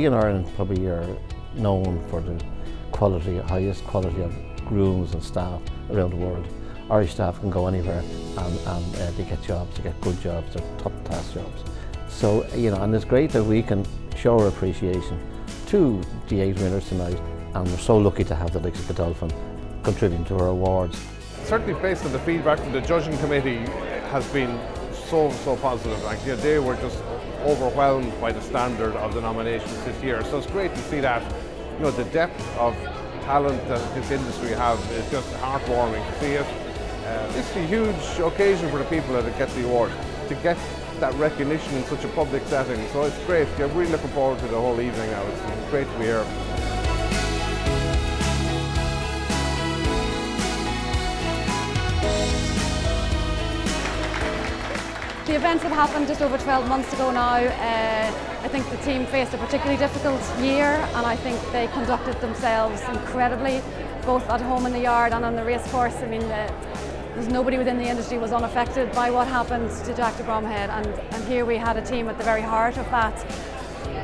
we in Ireland probably are known for the quality, highest quality of grooms and staff around the world. Irish staff can go anywhere and, and uh, they get jobs, they get good jobs, they're top class jobs. So, you know, and it's great that we can show our appreciation to the eight winners tonight and we're so lucky to have the likes of Godolphin contributing to our awards. Certainly based on the feedback from the judging committee has been so, so positive. Like, you know, they were just overwhelmed by the standard of the nominations this year. So it's great to see that, you know, the depth of talent that this industry have is just heartwarming to see it. Uh, it's a huge occasion for the people that get the award to get that recognition in such a public setting. So it's great. I'm really looking forward to the whole evening now. It's great to be here. The events that happened just over 12 months ago now, uh, I think the team faced a particularly difficult year and I think they conducted themselves incredibly, both at home in the yard and on the racecourse. I mean, uh, there's nobody within the industry was unaffected by what happened to Jack de Bromhead and, and here we had a team at the very heart of that.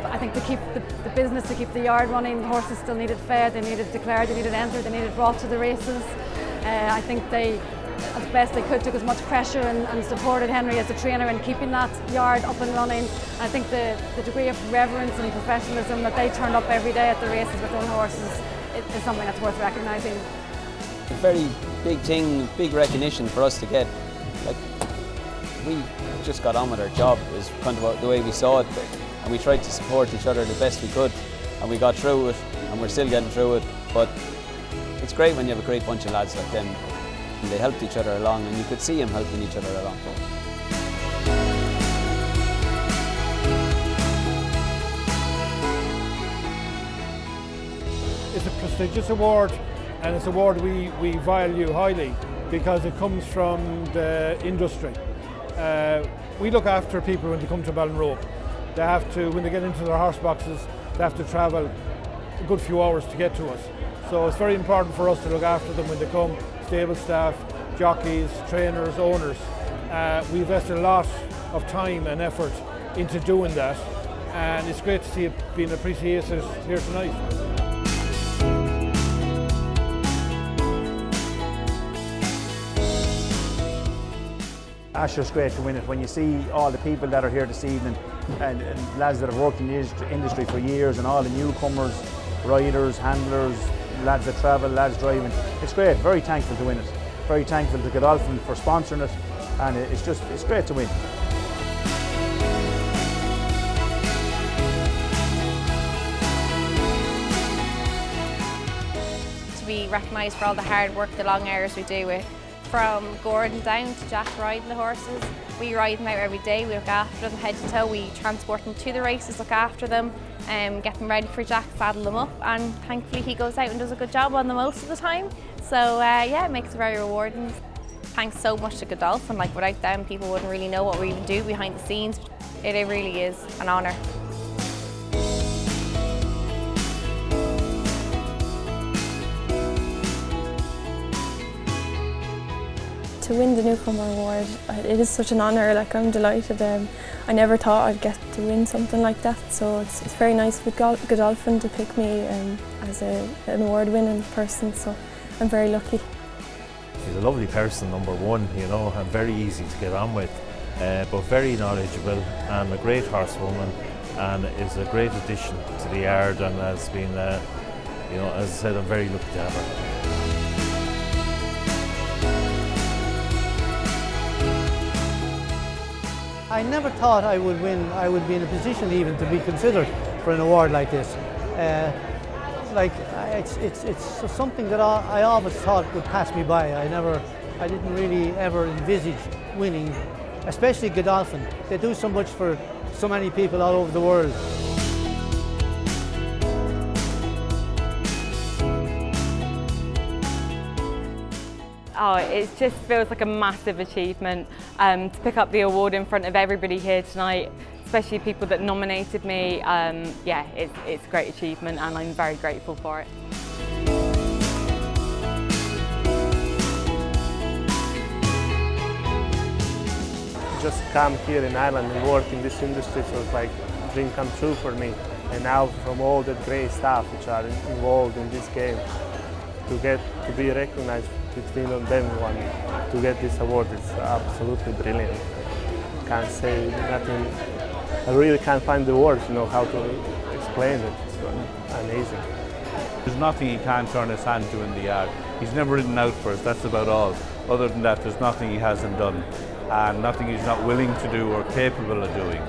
I think to keep the, the, business, to keep the yard running, the horses still needed fed, they needed declared, they needed entered, they needed brought to the races. Uh, I think they as best they could, took as much pressure and, and, supported Henry as a trainer in keeping that yard up and running. I think the, the degree of reverence and professionalism that they turned up every day at the races with their horses is something that's worth recognising. A very big thing, big recognition for us to get. Like, we just got on with our job is kind of the way we saw it and we tried to support each other the best we could and we got through it and we're still getting through it but it's great when you have a great bunch of lads like them and they helped each other along and you could see them helping each other along. It's a prestigious award and it's an award we, we value highly because it comes from the industry. Uh, we look after people when they come to Ballinrobe. They have to, when they get into their horse boxes, they have to travel a good few hours to get to us. So it's very important for us to look after them when they come stable staff, jockeys, trainers, owners. Uh, we invested a lot of time and effort into doing that and it's great to see it being appreciated here tonight. Asher's great to win it. When you see all the people that are here this evening and, and lads that have worked in the industry for years and all the newcomers, riders, handlers, lads that travel, lads driving. It's great, very thankful to win it. Very thankful to Godolphin for sponsoring it and it's just, it's great to win. To be recognised for all the hard work, the long hours we do with from Gordon down to Jack riding the horses. We ride them out every day, we look after them head to toe, we transport them to the races, look after them, um, get them ready for Jack, saddle them up and thankfully he goes out and does a good job on them most of the time. So uh, yeah, it makes it very rewarding. Thanks so much to Godolphin, like without them people wouldn't really know what we even do behind the scenes. It, it really is an honour. To win the Newcomer Award, it is such an honour, like I'm delighted. Um, I never thought I'd get to win something like that, so it's, it's very nice for Godolphin to pick me um, as a, an award-winning person, so I'm very lucky. She's a lovely person, number one, you know, and very easy to get on with, uh, but very knowledgeable and a great horsewoman and is a great addition to the yard and has been, uh, you know, as I said, I'm very lucky to have her. I never thought I would win, I would be in a position even to be considered for an award like this. Uh, like, it's, it's, it's something that I, I always thought would pass me by. I never, I didn't really ever envisage winning, especially Godolphin. They do so much for so many people all over the world. Oh, it just feels like a massive achievement um, to pick up the award in front of everybody here tonight, especially people that nominated me. Um, yeah, it's, it's a great achievement and I'm very grateful for it. Just come here in Ireland and work in this industry, so it's like a dream come true for me. and now from all the great staff which are involved in this game to get to be recognized between them one to get this award is absolutely brilliant. Can't say nothing. I really can't find the words, you know, how to explain it. It's amazing. There's nothing he can't turn his hand to in the yard. He's never ridden out for us, that's about all. Other than that, there's nothing he hasn't done and nothing he's not willing to do or capable of doing.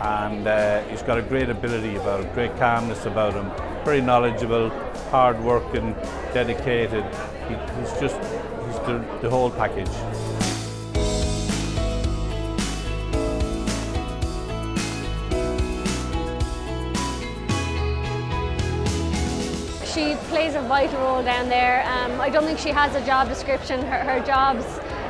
And uh, he's got a great ability about him, great calmness about him, very knowledgeable, hard working, dedicated. He, he's just, he's the, the whole package. She plays a vital role down there. Um, I don't think she has a job description. Her, her jobs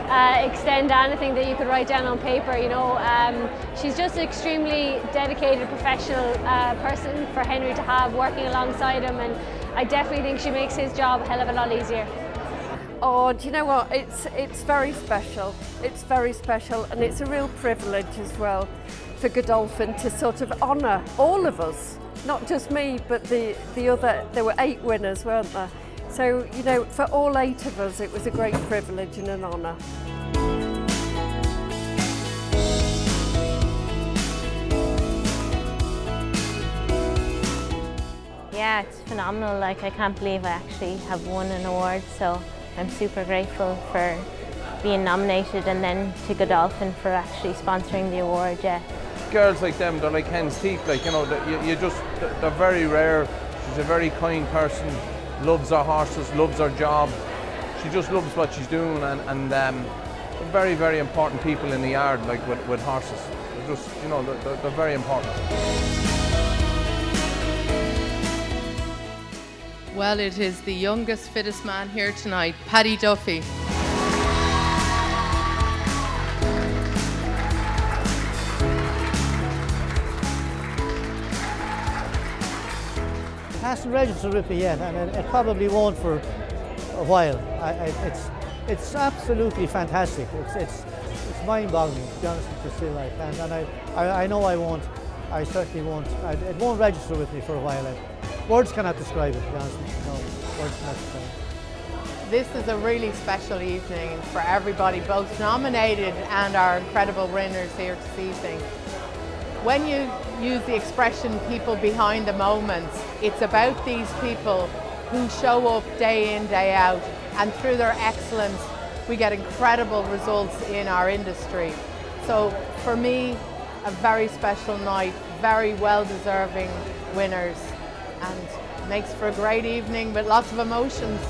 uh, extend anything that you could write down on paper. You know, um, she's just an extremely dedicated professional uh, person for Henry to have working alongside him, and I definitely think she makes his job a hell of a lot easier. Oh, do you know what? It's it's very special. It's very special, and it's a real privilege as well for Godolphin to sort of honour all of us, not just me, but the the other. There were eight winners, weren't there? So you know, for all eight of us, it was a great privilege and an honour. Yeah, it's phenomenal. Like I can't believe I actually have won an award. So I'm super grateful for being nominated and then to Godolphin for actually sponsoring the award. Yeah. Girls like them, they're like hen's teeth. Like you know, you, you just they're very rare. She's a very kind person. Loves her horses, loves her job. She just loves what she's doing, and, and um, very, very important people in the yard, like with, with horses. They're just, you know, they're, they're very important. Well, it is the youngest, fittest man here tonight, Paddy Duffy. Hasn't registered with me yet, and it, it probably won't for a while. I, I, it's it's absolutely fantastic. It's it's it's mind-boggling, to be honest with you, still like, and, and I, I I know I won't. I certainly won't. I, it won't register with me for a while. I, words cannot describe it. To be honest with you, no, words cannot describe it. This is a really special evening for everybody, both nominated and our incredible winners here this evening. When you use the expression people behind the moments, it's about these people who show up day in, day out, and through their excellence, we get incredible results in our industry. So for me, a very special night, very well-deserving winners, and makes for a great evening with lots of emotions.